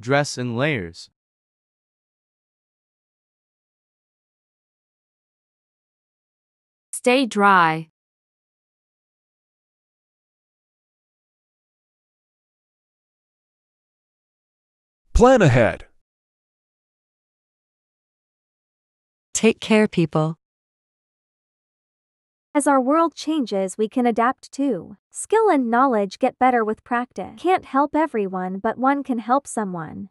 Dress in layers. Stay dry. Plan ahead. Take care, people. As our world changes, we can adapt too. Skill and knowledge get better with practice. Can't help everyone, but one can help someone.